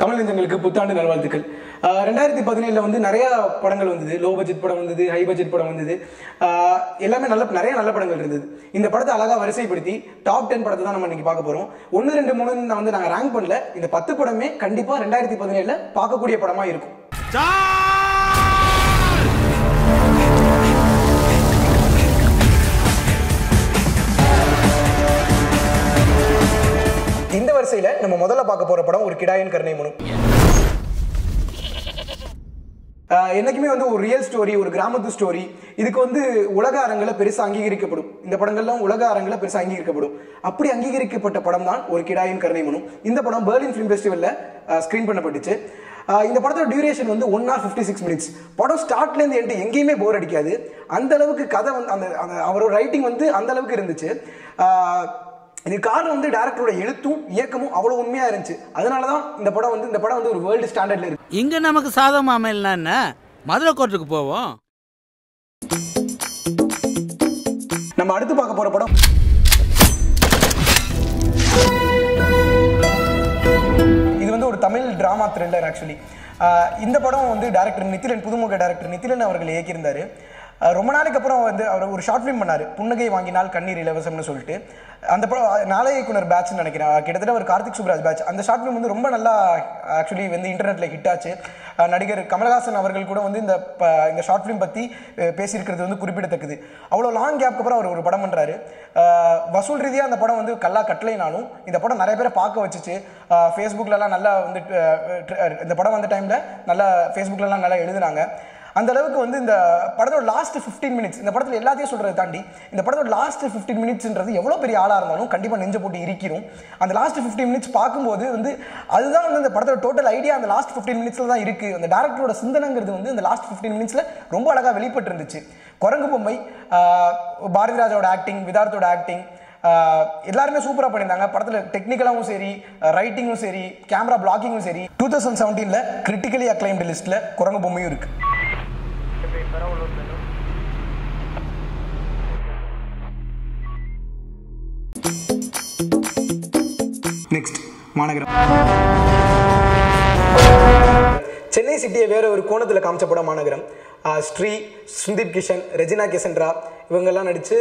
தமிழ் நெஞ்சங்களுக்கு புத்தாண்டு நல்வாழ்த்துக்கள். ரெண்டாயிரத்தி பதினேழில் வந்து நிறையா படங்கள் வந்தது. லோ பட்ஜெட் படம் வந்தது ஹை பட்ஜெட் படம் வந்தது. எல்லாமே நல்ல நிறைய நல்ல படங்கள் இருந்தது. இந்த படத்தை அழகா வரிசைப்படுத்தி டாப் டென் படத்தை தான் நம்ம இன்னைக்கு பார்க்க போகிறோம் ஒன்று ரெண்டு மூணு நான் வந்து நாங்கள் ரேங்க் பண்ணல. இந்த பத்து படமே கண்டிப்பாக ரெண்டாயிரத்தி பதினேழில் பார்க்கக்கூடிய படமாக இருக்கும். இந்த வரிசையில நம்ம முதல்ல பார்க்க போற படம் ஒரு கிடாயன் கருணை மனு. என்றைக்குமே என்னைக்குமே வந்து ஒரு ரியல் ஸ்டோரி ஒரு கிராமத்து ஸ்டோரி இதுக்கு வந்து உலக அரங்கில் பெருசாக அங்கீகரிக்கப்படும். இந்த படங்கள்லாம் உலக அரங்கில் பெருசாக அங்கீகரிக்கப்படும். அப்படி அங்கீகரிக்கப்பட்ட படம் தான் ஒரு கிடாயின் கருணை மனு. இந்த படம் பெர்லின் ஃபிலிம் ஃபெஸ்டிவலில் ஸ்க்ரீன் பண்ணப்பட்டுச்சு. இந்த படத்தோட டியூரேஷன் வந்து one hour fifty six minutes படம் ஸ்டார்ட்லேருந்து எண்டு எங்கேயுமே போர் அடிக்காது. அந்த அளவுக்கு கதை வந்து அந்த அந்த அவரோட ரைட்டிங் வந்து அந்த அளவுக்கு இருந்துச்சு. இது காரணம் வந்து டேரக்டரோட எழுத்தும் இயக்கமும் அவ்வளோ உண்மையா இருந்துச்சு. அதனால தான் இந்த படம் வந்து இந்த படம் வந்து ஒரு வேர்ல்டு ஸ்டாண்டர்ட்ல இருக்கு. இங்க நமக்கு சாதம் அமையலாம் என்ன? மதுரை கோர்ட்டுக்கு போவோம். நம்ம அடுத்து பார்க்க போற படம். இது வந்து ஒரு தமிழ் டிராமா த்ரில்லர் ஆக்சுவலி இந்த படம் வந்து டேரக்டர் நித்திலன் புதுமுக டேரக்டர் நித்திலன் அவர்கள் இயக்கியிருந்தாரு. ரொம்ப நாளைக்கு அப்புறம் வந்து அவர் ஒரு ஷார்ட் ஃபிலிம் பண்ணார். புன்னகை வாங்கினால் கண்ணீர் இலவசம்னு சொல்லிட்டு. அந்த படம் நாளை இயக்குனர் பேட்ச்னு நினைக்கிறேன். கிட்டத்தட்ட ஒரு கார்த்திக் சுப்ராஜ் பேட்ச் அந்த ஷார்ட் ஃபிலிம் வந்து ரொம்ப நல்லா ஆக்சுவலி வந்து இன்டர்நெட்டில் ஹிட் ஆச்சு. நடிகர் கமலஹாசன் அவர்கள் கூட வந்து இந்த இந்த ஷார்ட் ஃபிலிம் பற்றி பேசியிருக்கிறது வந்து குறிப்பிடத்தக்கது. அவ்வளோ லாங் கேப்க்கு அப்புறம் அவர் ஒரு படம் பண்ணுறாரு வசூல் ரீதியாக அந்த படம் வந்து கல்லா கட்டலைனாலும் இந்த படம் நிறைய பேரை பார்க்க வச்சுச்சு. ஃபேஸ்புக்கிலலாம் ஃபேஸ்புக்லலாம் நல்லா வந்து இந்த படம் வந்த டைமில் நல்லா ஃபேஸ்புக்லலாம் நல்லா எழுதுனாங்க. அந்த அளவுக்கு வந்து இந்த படத்தோட லாஸ்ட் 15 மினிட்ஸ் இந்த படத்தில் எல்லாத்தையும் சொல்றதை தாண்டி இந்த படத்தோட லாஸ்ட் 15 மினிட்ஸ்ன்றது எவ்வளோ பெரிய ஆளாக இருந்தாலும் கண்டிப்பாக நெஞ்ச போட்டு இருக்கிறோம் அந்த லாஸ்ட் 15 மினிட்ஸ் பார்க்கும்போது வந்து அதுதான் வந்து இந்த படத்தோட டோட்டல் ஐடியா அந்த லாஸ்ட் 15 மினிட்ஸில் தான் இருக்குது அந்த டேரக்டரோட சிந்தனைங்கிறது வந்து இந்த லாஸ்ட் 15 மினிட்ஸில் ரொம்ப அழகாக வெளிப்பட்டு இருந்துச்சு குரங்கு பொம்மை பாரதிராஜோட ஆக்டிங் விதார்த்தோட ஆக்டிங் எல்லாருமே சூப்பராக பண்ணியிருந்தாங்க. படத்தில் டெக்னிக்கலாகவும் சரி ரைட்டிங்கும் சரி கேமரா பிளாக்கிங்கும் சரி. டூ தௌசண்ட் செவன்டீனில் கிரிட்டிக்கலி அக்ளைம்டு லிஸ்ட்டில் குரங்கு பொம்மையும் இருக்குது நெக்ஸ்ட் மாநகரம். சென்னை சிட்டியை வேற ஒரு கோணத்தில் காமிச்ச படம் மாநகரம். ஆஹ் ஸ்ரீ சுந்தீப் கிஷன் ரெஜினா கிஷன்ரா இவங்கெல்லாம் நடித்து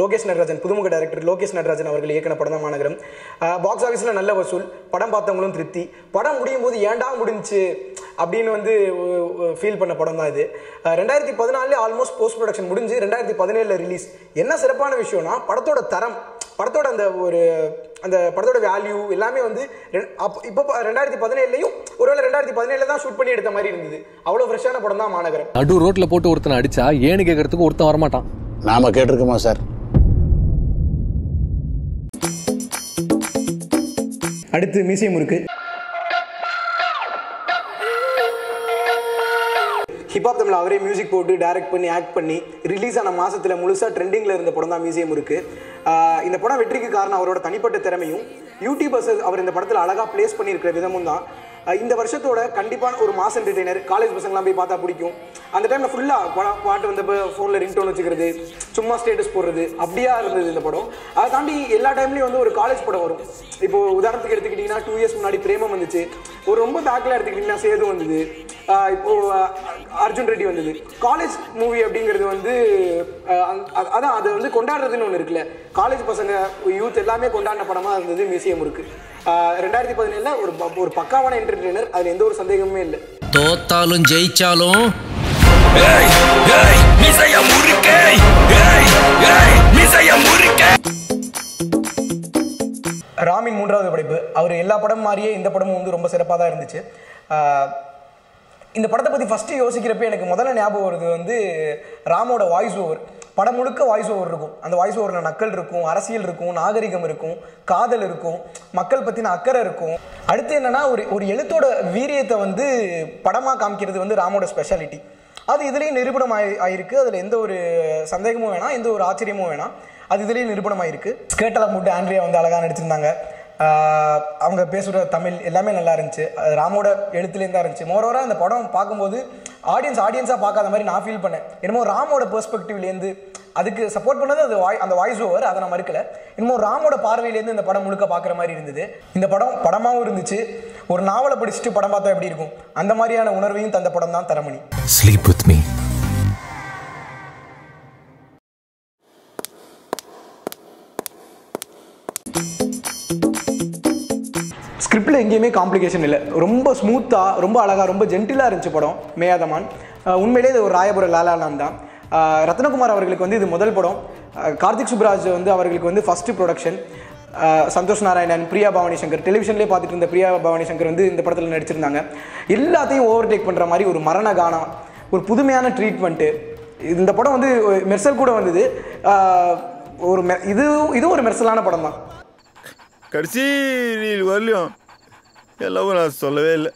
லோகேஷ் நடராஜன் புதுமுக டைரக்டர் லோகேஷ் நடராஜன் அவர்கள் இயக்கின படம் தான் மாநகரம் பாக்ஸ் ஆஃபீஸில் நல்ல வசூல் படம் பார்த்தவங்களும் திருப்தி. படம் முடியும் போது ஏன்டா முடிஞ்சுச்சு அப்படின்னு வந்து ஃபீல் பண்ண படம் தான் இது ரெண்டாயிரத்தி பதினாலே ஆல்மோஸ்ட் போஸ்ட் ப்ரொடக்ஷன் முடிஞ்சு ரெண்டாயிரத்தி பதினேழில் ரிலீஸ் என்ன சிறப்பான விஷயம்னா படத்தோட தரம் படத்தோட அந்த ஒரு அந்த படத்தோட வேல்யூ எல்லாமே வந்து ரெ- இப்போ ரெண்டாயிரத்தி பதினேழுலையும் ஒருவேளை ரெண்டாயிரத்தி பதினேழுல தான் ஷூட் பண்ணி எடுத்த மாதிரி இருந்தது. அவ்வளோ ஃப்ரெஷ்ஷான படம் தான் மாநகரம் நடு ரோட்டில் போட்டு ஒருத்தனை அடிச்சா ஏன்னு கேட்கறதுக்கு ஒருத்தன் வரமாட்டான். நாம கேட்டிருக்கோமா சார்? அடுத்து மியூசியம் இருக்கு. ஹிப்ஹாப் தமிழ் அவரே மியூசிக் போட்டு டைரக்ட் பண்ணி ஆக்ட் பண்ணி ரிலீஸ் ஆன மாசத்துல முழுசா ட்ரெண்டிங்ல இருந்த படம் தான் மியூசியம் இருக்கு. ஆஹ் இந்த படம் வெற்றிக்கு காரணம் அவரோட தனிப்பட்ட திறமையும் யூடியூபர்ஸ் அவர் இந்த படத்துல அழகா பிளேஸ் பண்ணியிருக்கிற விதமும் தான். இந்த வருஷத்தோட கண்டிப்பான ஒரு மாஸ் என்டர்டெய்னர் காலேஜ் பசங்களாம் போய் பார்த்தா பிடிக்கும். அந்த டைம்ல ஃபுல்லா பாட்டு வந்தப்போ ஃபோனில் ரிங்டோன் வச்சுக்கிறது. சும்மா ஸ்டேட்டஸ் போடுறது. அப்படியா இருந்தது இந்த படம். அதை தாண்டி எல்லா டைம்லையும் வந்து ஒரு காலேஜ் படம் வரும். இப்போ உதாரணத்துக்கு எடுத்துக்கிட்டிங்கன்னா டூ இயர்ஸ் முன்னாடி பிரேமம் வந்துச்சு. ஒரு ரொம்ப பேக்கில் எடுத்துக்கிட்டிங்கன்னா சேது வந்தது. இப்போ அர்ஜுன் ரெட்டி வந்தது. காலேஜ் மூவி அப்படிங்கிறது வந்து அதான் அது வந்து கொண்டாடுறதுன்னு ஒன்று இருக்குல்ல. காலேஜ் பசங்க யூத் எல்லாமே கொண்டாடின படமாக இருந்தது மியூசியம் இருக்கு. ரெண்டாயிரத்தி பதினேழில் ஒரு ஒரு பக்காவான என்டர்டெய்னர் அதில் எந்த ஒரு சந்தேகமுமே இல்லை. தோத்தாலும் ஜெயிச்சாலும் ராமின் மூன்றாவது படைப்பு. அவர் எல்லா படம் மாதிரியே இந்த படமும் வந்து ரொம்ப சிறப்பாக தான் இருந்துச்சு. இந்த படத்தை பற்றி ஃபஸ்ட்டு யோசிக்கிறப்ப எனக்கு முதல்ல ஞாபகம் வருது வந்து ராமோட வாய்ஸ் ஓவர் படம் முழுக்க வாய்ஸ் ஓவர் இருக்கும். அந்த வாய்ஸ் ஓவரில் நக்கல் இருக்கும் அரசியல் இருக்கும் நாகரிகம் இருக்கும் காதல் இருக்கும் மக்கள் பற்றின அக்கறை இருக்கும். அடுத்து என்னன்னா ஒரு ஒரு எழுத்தோட வீரியத்தை வந்து படமாக காமிக்கிறது வந்து ராமோட ஸ்பெஷாலிட்டி அது இதுலேயும் நிரூபணம் ஆயி ஆயிருக்கு. அதில் எந்த ஒரு சந்தேகமும் வேணாம் எந்த ஒரு ஆச்சரியமும் வேணாம். அது இதுலேயும் நிரூபணம் ஆயிருக்கு ஸ்கேட்டெல்லாம் போட்டு ஆண்ட்ரியா வந்து அழகாக நடிச்சிருந்தாங்க. அவங்க பேசுகிற தமிழ் எல்லாமே நல்லா இருந்துச்சு. அது ராமோட எழுத்துலேருந்து தான் இருந்துச்சு. மோரோவராக அந்த படம் பார்க்கும்போது ஆடியன்ஸ் ஆடியன்ஸாக பார்க்காத மாதிரி நான் ஃபீல் பண்ணேன். என்னமோ ராமோட பெர்ஸ்பெக்டிவ்லேருந்து அதுக்கு சப்போர்ட் பண்ணது அது வாய் அந்த வாய்ஸ் ஓவர் அதை நான் மறுக்கலை. என்னமோ ராமோட பார்வையிலேருந்து இந்த படம் முழுக்க பார்க்குற மாதிரி இருந்தது. இந்த படம் படமாகவும் இருந்துச்சு. ஒரு நாவலை படிச்சுட்டு படம் பார்த்தா எப்படி இருக்கும்? அந்த மாதிரியான உணர்வையும் தந்த படம் தான் தரமணி. Sleep with me. ஸ்கிரிப்டில் எங்கேயுமே காம்ப்ளிகேஷன் இல்லை. ரொம்ப ஸ்மூத்தாக ரொம்ப அழகாக ரொம்ப ஜென்டிலாக இருந்துச்சு படம் மேயாதமான் உண்மையிலே இது ஒரு ராயபுர லாலாலான் தான். ரத்னகுமார் அவர்களுக்கு வந்து இது முதல் படம். கார்த்திக் சுப்ராஜ் வந்து அவர்களுக்கு வந்து ஃபஸ்ட்டு ப்ரொடக்ஷன் சந்தோஷ் நாராயணன் பிரியா பவானி சங்கர் டெலிவிஷன்லேயே பார்த்துட்டு இருந்த பிரியா பவானி சங்கர் வந்து இந்த படத்தில் நடிச்சிருந்தாங்க. எல்லாத்தையும் ஓவர்டேக் பண்ணுற மாதிரி ஒரு மரண கானம் ஒரு புதுமையான ட்ரீட்மெண்ட்டு இந்த படம் வந்து மெர்சல் கூட வந்தது. ஒரு மெ- இது இதுவும் ஒரு மெர்சலான படம் தான். கடைசி வரலையும் எல்லாமே நான் சொல்லவே இல்லை.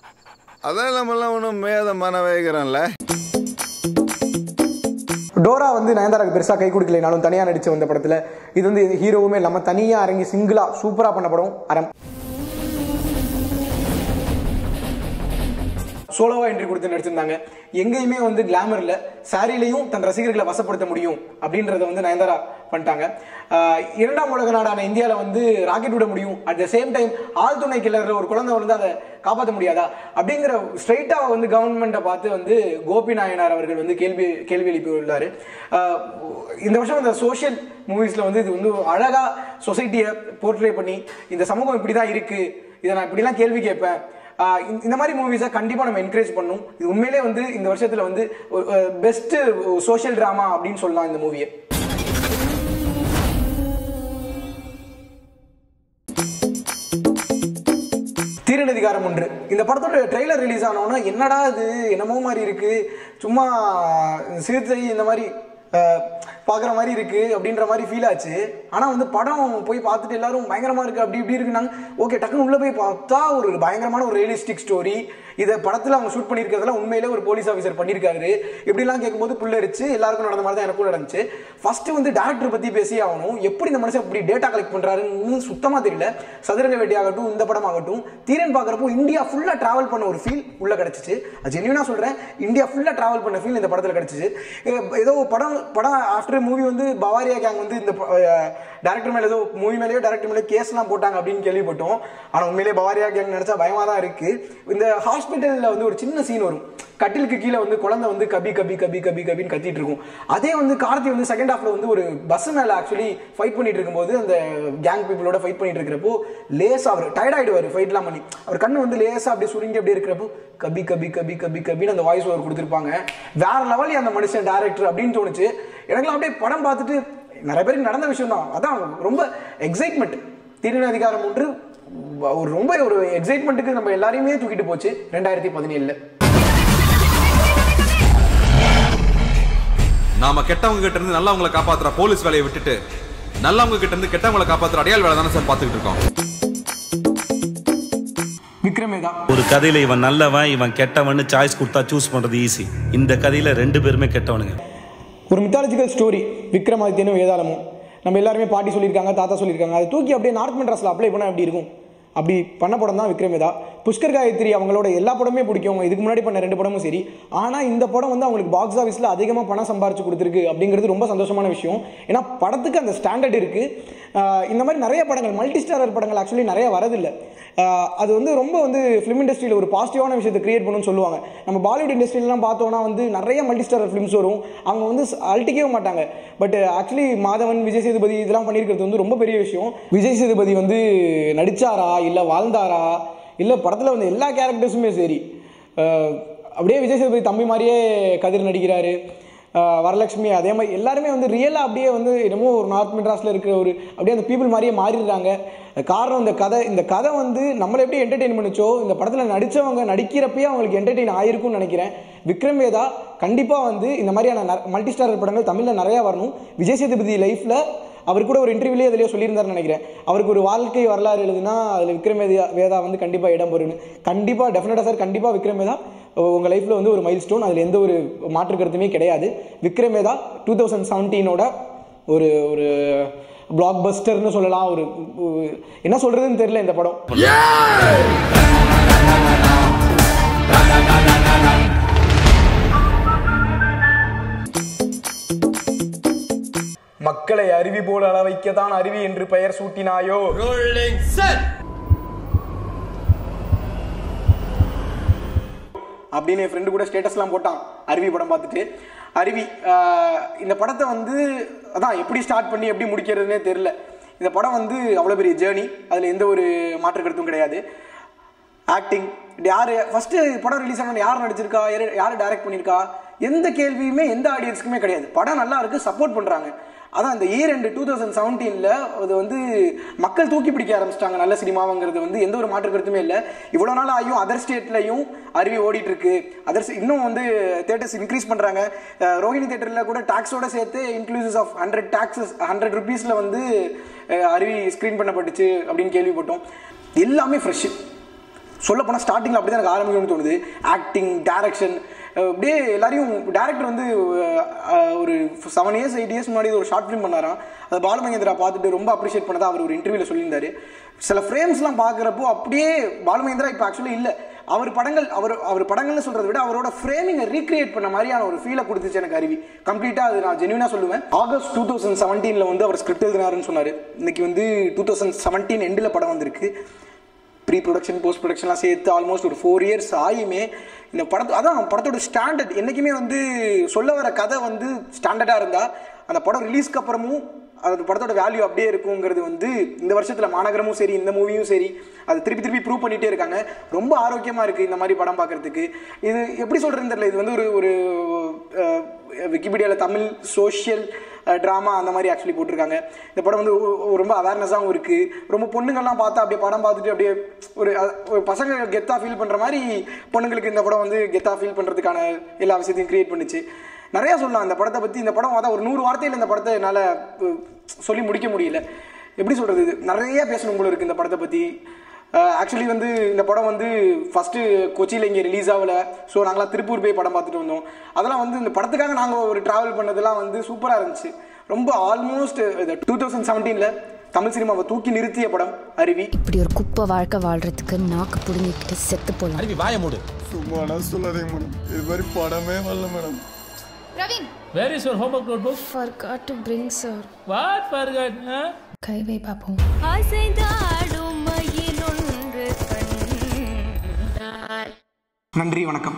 அதான் நம்மளாம் ஒன்றும் மேதமான வைக்கிறோம்ல டோரா வந்து நயன்தாராக்கு பெருசாக கை கொடுக்கலைனாலும் தனியாக நடித்து வந்த படத்தில் இது வந்து ஹீரோவுமே இல்லாமல் தனியாக இறங்கி சிங்கிளாக சூப்பராக பண்ண படம். அறம் சோலோவா என்ட்ரி கொடுத்து நடிச்சிருந்தாங்க. எங்கேயுமே வந்து கிளாமரில் சாரிலையும் தன் ரசிகர்களை வசப்படுத்த முடியும் அப்படின்றத வந்து நயன்தாரா பண்ணிட்டாங்க. இரண்டாம் உலக நாடான இந்தியாவில் வந்து ராக்கெட் விட முடியும். அட் த சேம் டைம் ஆழ்துணை கிளற ஒரு குழந்தை வந்து அதை காப்பாற்ற முடியாதா? அப்படிங்கிற ஸ்ட்ரைட்டாக வந்து கவர்மெண்ட்டை பார்த்து வந்து கோபி நாயனார் அவர்கள் வந்து கேள்வி கேள்வி எழுப்பியுள்ளார். இந்த வருஷம் அந்த சோஷியல் மூவிஸில் வந்து இது வந்து அழகாக சொசைட்டியை போர்ட்ரே பண்ணி இந்த சமூகம் இப்படி தான் இருக்குது இதை நான் இப்படிலாம் கேள்வி கேட்பேன். இந்த- மாதிரி மூவிஸை கண்டிப்பாக நம்ம என்கரேஜ் பண்ணும் இது உண்மையிலே வந்து இந்த வருஷத்தில் வந்து பெஸ்ட்டு சோஷியல் ட்ராமா அப்படின்னு சொல்லலாம் இந்த மூவியை தீரநதிகாரம் ஒன்று. இந்த படத்தோட ட்ரெய்லர் ரிலீஸ் ஆனோன்னா என்னடா இது என்னமோ மாதிரி இருக்கு. சும்மா சிறுத்தை இந்த மாதிரி பார்க்குற மாதிரி இருக்குது அப்படின்ற மாதிரி ஃபீல் ஆச்சு. ஆனால் வந்து படம் போய் பார்த்துட்டு எல்லாரும் பயங்கரமாக இருக்குது அப்படி இப்படி இருக்குனாங்க ஓகே டக்குன்னு உள்ளே போய் பார்த்தா ஒரு பயங்கரமான ஒரு ரியலிஸ்டிக் ஸ்டோரி இதை படத்தில் அவங்க ஷூட் பண்ணியிருக்கிறதெல்லாம் உண்மையிலே ஒரு போலீஸ் ஆஃபீஸர் பண்ணியிருக்காரு. இப்படிலாம் கேட்கும்போது புள்ளரிச்சு எல்லாருக்கும் நடந்த மாதிரி தான் எனக்கும் நடந்துச்சு. ஃபஸ்ட்டு வந்து டேரக்டர் பற்றி பேசி ஆகணும். எப்படி இந்த மனுஷன் இப்படி டேட்டா கலெக்ட் பண்ணுறாருன்னு சுத்தமாக தெரியல. சதுரங்க வேட்டி ஆகட்டும் இந்த படம் ஆகட்டும் தீரன் பார்க்குறப்போ இந்தியா ஃபுல்லாக ட்ராவல் பண்ண ஒரு ஃபீல் உள்ளே கிடச்சிச்சு. அது ஜென்யூனாக சொல்கிறேன் இந்தியா ஃபுல்லாக ட்ராவல் பண்ண ஃபீல் இந்த படத்தில் கிடச்சிச்சு. ஏதோ படம் படம் ஆஃப்டர் மூவி வந்து பவாரியா கேங் வந்து இந்த டேரக்டர் மேலே ஏதோ மூவி மேலேயோ டேரக்டர் மேலே கேஸ்லாம் போட்டாங்க அப்படின்னு கேள்விப்பட்டோம். ஆனால் உண்மையிலேயே பவாரியா கேங் நினச்சா பயமாக தான் இருக்குது இந்த ஹாஸ்பிட்டலில் வந்து ஒரு சின்ன சீன் வரும். கட்டிலுக்கு கீழே வந்து குழந்தை வந்து கபி கபி கபி கபி கபின்னு கத்திட்டு இருக்கும். அதே வந்து கார்த்தி வந்து செகண்ட் ஹாஃப்ல வந்து ஒரு பஸ் மேல ஆக்சுவலி ஃபைட் பண்ணிட்டு இருக்கும்போது அந்த கேங் பீப்புளோட ஃபைட் பண்ணிட்டு இருக்கிறப்போ லேசா அவர் டயர்ட் ஆயிடுவார் ஃபைட்லாம் பண்ணி. அவர் கண்ணு வந்து லேசா அப்படியே சுருங்கி அப்படியே இருக்கிறப்போ கபி கபி கபி கபி கபின்னு அந்த வாய்ஸ் ஓவர் கொடுத்துருப்பாங்க. வேற லெவல் அந்த மனுஷன் டேரக்டர் அப்படின்னு தோணுச்சு. எனக்குலாம் அப்படியே படம் பார்த்துட்டு நிறைய பேருக்கு நடந்த விஷயம் தான் அதான் ரொம்ப எக்ஸைட்மெண்ட் திருநதிகாரம் அதிகாரம் ஒன்று ஒரு ரொம்ப ஒரு எக்ஸைட்மெண்ட்டுக்கு நம்ம எல்லாரையுமே தூக்கிட்டு போச்சு ரெண்டாயிரத்தி பதினேழுல. நாம கெட்டவங்க கிட்ட இருந்து நல்லவங்களை காப்பாத்துற போலீஸ் வேலையை விட்டுட்டு நல்லவங்க கிட்ட இருந்து கெட்டவங்களை காப்பாத்துற அடையாள வேலை தானே சார் பார்த்துக்கிட்டு இருக்கோம். விக்ரமேதா. ஒரு கதையில இவன் நல்லவன் இவன் கெட்டவன்னு சாய்ஸ் கொடுத்தா சூஸ் பண்றது ஈஸி இந்த கதையில ரெண்டு பேருமே கெட்டவனுங்க. ஒரு மித்தாலஜிக்கல் ஸ்டோரி விக்ரமாதித்யனும் வேதாளமும். நம்ம எல்லாருமே பாட்டி சொல்லியிருக்காங்க தாத்தா சொல்லியிருக்காங்க. அதை தூக்கி அப்படியே நார்த் மெட்ராஸில் அப்ளை பண்ணால் எப்படி இருக்கும்? அப்படி பண்ண படம் தான் விக்ரமேதா புஷ்கர் காயத்ரி அவங்களோட எல்லா படமே பிடிக்கும். இதுக்கு முன்னாடி பண்ண ரெண்டு படமும் சரி. ஆனால் இந்த படம் வந்து அவங்களுக்கு பாக்ஸ் ஆஃபீஸில் அதிகமாக பணம் சம்பாரிச்சு கொடுத்துருக்கு அப்படிங்கிறது ரொம்ப சந்தோஷமான விஷயம். ஏன்னா படத்துக்கு அந்த ஸ்டாண்டர்ட் இருக்குது இந்த மாதிரி நிறைய படங்கள் மல்டி ஸ்டாரர் படங்கள் ஆக்சுவலி நிறைய வரதில்லை அது வந்து ரொம்ப வந்து ஃபிலிம் இண்டஸ்ட்ரியில் ஒரு பாசிட்டிவான விஷயத்தை கிரியேட் பண்ணணும்னு சொல்லுவாங்க. நம்ம பாலிவுட் இண்டஸ்ட்ரியிலலாம் பார்த்தோம்னா வந்து நிறைய மல்டி ஸ்டாரர் ஃபிலிம்ஸ் வரும். அவங்க வந்து அழட்டிக்கவே மாட்டாங்க. பட் ஆக்சுவலி மாதவன் விஜய் சேதுபதி இதெல்லாம் பண்ணியிருக்கிறது வந்து ரொம்ப பெரிய விஷயம். விஜய் சேதுபதி வந்து நடித்தாரா இல்லை வாழ்ந்தாரா? இல்லை படத்தில் வந்து எல்லா கேரக்டர்ஸுமே சரி. அப்படியே விஜய் சேதுபதி தம்பி மாதிரியே கதிர் நடிக்கிறாரு. வரலட்சுமி அதே மாதிரி எல்லாருமே வந்து ரியலாக அப்படியே வந்து என்னமோ ஒரு நார்த் மெட்ராஸில் இருக்கிற ஒரு அப்படியே அந்த பீப்புள் மாதிரியே மாறிடுறாங்க. காரணம் இந்த கதை இந்த கதை வந்து நம்மளை எப்படி என்டர்டெயின் பண்ணுச்சோ இந்த படத்தில் நடித்தவங்க நடிக்கிறப்பயே அவங்களுக்கு என்டர்டெயின் ஆயிருக்கும்னு நினைக்கிறேன். விக்ரம் வேதா கண்டிப்பாக வந்து இந்த மாதிரியான மல்டி ஸ்டாரர் படங்கள் தமிழில் நிறையா வரணும். விஜய் சேதுபதி லைஃப்பில் அவர் கூட ஒரு இன்டர்வியூலேயே அதிலேயே சொல்லியிருந்தாருன்னு நினைக்கிறேன். அவருக்கு ஒரு வாழ்க்கை வரலாறு எழுதுனா அதில் விக்ரம் வேதா வேதா வந்து கண்டிப்பாக இடம் பெறுன்னு கண்டிப்பாக டெஃபினட்டாக சார் கண்டிப்பாக விக்ரம் வேதா உங்கள் லைஃப்பில் வந்து ஒரு மைல் ஸ்டோன் அதில் எந்த ஒரு மாற்று கருத்துமே கிடையாது. விக்ரம் வேதா டூ தௌசண்ட் செவன்டீனோட ஒரு ஒரு பிளாக் பஸ்டர்னு சொல்லலாம். ஒரு என்ன சொல்கிறதுன்னு தெரியல இந்த படம். மக்களை அருவி போல அள வைக்கத்தான் அருவி என்று பெயர் சூட்டினாயோ? அப்படின்னு என் ஃப்ரெண்டு கூட ஸ்டேட்டஸ்லாம் போட்டான். அருவி படம் பார்த்துட்டு. அருவி இந்த படத்தை வந்து அதான் எப்படி ஸ்டார்ட் பண்ணி எப்படி முடிக்கிறதுனே தெரில இந்த படம் வந்து அவ்வளோ பெரிய ஜேர்னி அதில் எந்த ஒரு மாற்று கருத்தும் கிடையாது. ஆக்டிங் யார் ஃபஸ்ட்டு படம் ரிலீஸ் ஆனவங்க யார் நடிச்சிருக்கா? யார் யார் டைரக்ட் பண்ணியிருக்கா எந்த கேள்வியுமே எந்த ஆடியன்ஸுக்குமே கிடையாது. படம் நல்லா இருக்குது சப்போர்ட் பண்ணுறாங்க அதான் அந்த இயர் ரெண்டு டூ தௌசண்ட் செவன்டீனில் அது வந்து மக்கள் தூக்கி பிடிக்க ஆரம்பிச்சிட்டாங்க. நல்ல சினிமாவுங்கிறது வந்து எந்த ஒரு மாற்று கருத்துமே இல்லை. இவ்வளோ நாள் ஆகியும் அதர் ஸ்டேட்லையும் அருவி ஓடிட்டு இருக்கு அதர் இன்னும் வந்து தேட்டர்ஸ் இன்க்ரீஸ் பண்ணுறாங்க ரோஹிணி தேட்டரில் கூட டேக்ஸோட சேர்த்து inclusive of hundred taxes hundred ருபீஸில் வந்து அருவி ஸ்க்ரீன் பண்ணப்பட்டுச்சு அப்படின்னு கேள்விப்பட்டோம். எல்லாமே ஃப்ரெஷ்ஷு சொல்லப்போனால் ஸ்டார்டிங்கில் அப்படி தான் எனக்கு ஆரம்பிக்கணும்னு தோணுது. ஆக்டிங் டேரக்ஷன் அப்படியே எல்லாரையும் டேரக்டர் வந்து ஒரு செவன் இயர்ஸ் எயிட் இயர்ஸ் முன்னாடி ஒரு ஷார்ட் ஃபிலிம் பண்ணாராம். அதை பாலுமகேந்திரா பார்த்துட்டு ரொம்ப அப்ரிஷியேட் பண்ணதா அவர் ஒரு இன்டர்வியூவில் சொல்லியிருந்தாரு. சில ஃப்ரேம்ஸ்லாம் பார்க்குறப்போ அப்படியே பாலுமகேந்திரா இப்போ ஆக்சுவலி இல்லை. அவர் படங்கள் அவர் அவர் படங்கள்னு சொல்கிறத விட அவரோட ஃப்ரேமிங்கை ரீக்ரியேட் பண்ண மாதிரியான ஒரு ஃபீலை கொடுத்துச்சு எனக்கு அருவி. கம்ப்ளீட்டாக அது நான் ஜென்யூனாக சொல்லுவேன். ஆகஸ்ட் டூ தௌசண்ட் செவன்டீனில் வந்து அவர் ஸ்கிரிப்ட் எழுதினாருன்னு சொன்னார். இன்னைக்கு வந்து டூ தௌசண்ட் செவன்டீன் எண்டில் படம் வந்திருக்கு. ப்ரீ ப்ரொடக்ஷன் போஸ்ட் ப்ரொடக்ஷன்லாம் சேர்த்து ஆல்மோஸ்ட் ஒரு ஃபோர் இயர்ஸ் ஆகியுமே இந்த படத்து அதான் படத்தோட ஸ்டாண்டர்ட் என்றைக்குமே வந்து சொல்ல வர கதை வந்து ஸ்டாண்டர்டாக இருந்தால் அந்த படம் ரிலீஸ்க்கு அப்புறமும் அது படத்தோட வேல்யூ அப்படியே இருக்குங்கிறது வந்து இந்த வருஷத்தில் மாநகரமும் சரி இந்த மூவியும் சரி அது திருப்பி திருப்பி ப்ரூவ் பண்ணிகிட்டே இருக்காங்க. ரொம்ப ஆரோக்கியமாக இருக்குது இந்த மாதிரி படம் பார்க்குறதுக்கு இது எப்படி சொல்கிறதுன்னு தெரியல. இது வந்து ஒரு ஒரு விக்கிபீடியாவில் தமிழ் சோஷியல் ட்ராமா அந்த மாதிரி ஆக்சுவலி போட்டிருக்காங்க. இந்த படம் வந்து ரொம்ப அவேர்னஸாகவும் இருக்குது ரொம்ப பொண்ணுங்கள்லாம் பார்த்தா அப்படியே படம் பார்த்துட்டு அப்படியே ஒரு ஒரு பசங்க கெத்தாக ஃபீல் பண்ணுற மாதிரி பொண்ணுங்களுக்கு இந்த படம் வந்து கெத்தாக ஃபீல் பண்ணுறதுக்கான எல்லா விஷயத்தையும் க்ரியேட் பண்ணுச்சு. நிறையா சொல்லலாம். இந்த படத்தை பற்றி இந்த படம் பார்த்தா ஒரு நூறு வார்த்தையில் இந்த படத்தை என்னால் சொல்லி முடிக்க முடியல. எப்படி சொல்கிறது நிறைய பேசணும் போல இருக்குது இந்த படத்தை பற்றி ஆக்சுவலி வந்து இந்த படம் வந்து ஃபஸ்ட்டு கொச்சியில் இங்கே ரிலீஸ் ஆகல. ஸோ நாங்களாம் திருப்பூர் போய் படம் பார்த்துட்டு வந்தோம். அதெல்லாம் வந்து இந்த படத்துக்காக நாங்கள் ஒரு ட்ராவல் பண்ணதெல்லாம் வந்து சூப்பராக இருந்துச்சு. ரொம்ப ஆல்மோஸ்ட் டூ தௌசண்ட் செவன்டீனில் தமிழ் சினிமாவை தூக்கி நிறுத்திய படம் அருவி. இப்படி ஒரு குப்பை வாழ்க்கை வாழ்றதுக்கு நாக்கு புடுங்கிக்கிட்டு செத்து போலாம். சும்மா நான் சொல்லாதீங்க மேடம் இது மாதிரி படமே வரல madam. Where is your homework notebook? forgot to bring sir. What? Forgot? Huh? கைவை பாப்போம் நன்றி வணக்கம்.